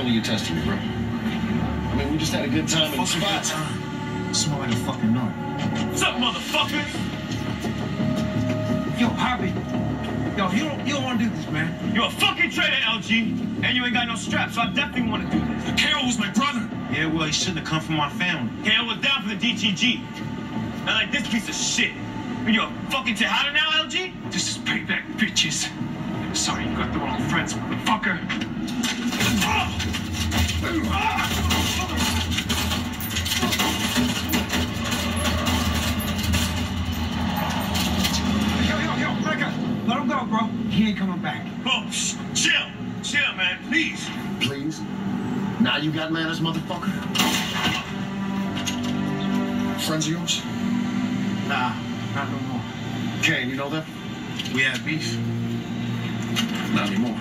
tell me you're testing me, bro. I mean, we just had a good time in the spot. time. Smell like a fucking nut. What's up, motherfucker? Yo, Harvey. Yo, you don't, you don't want to do this, man. You're a fucking traitor, LG. And you ain't got no strap, so I definitely want to do this. Carol was my brother. Yeah, well, he shouldn't have come from my family. Hale was down for the DTG. Not like this piece of shit. And you're a fucking Tejada now, LG? This is payback, bitches. Sorry you got the wrong friends, motherfucker. Yo, He ain't coming back. Oh, sh- chill. Chill, man, please. Please. Now you got manners, motherfucker. Friends of yours? Nah, not no more. Kane, you know that? We had beef. Not anymore.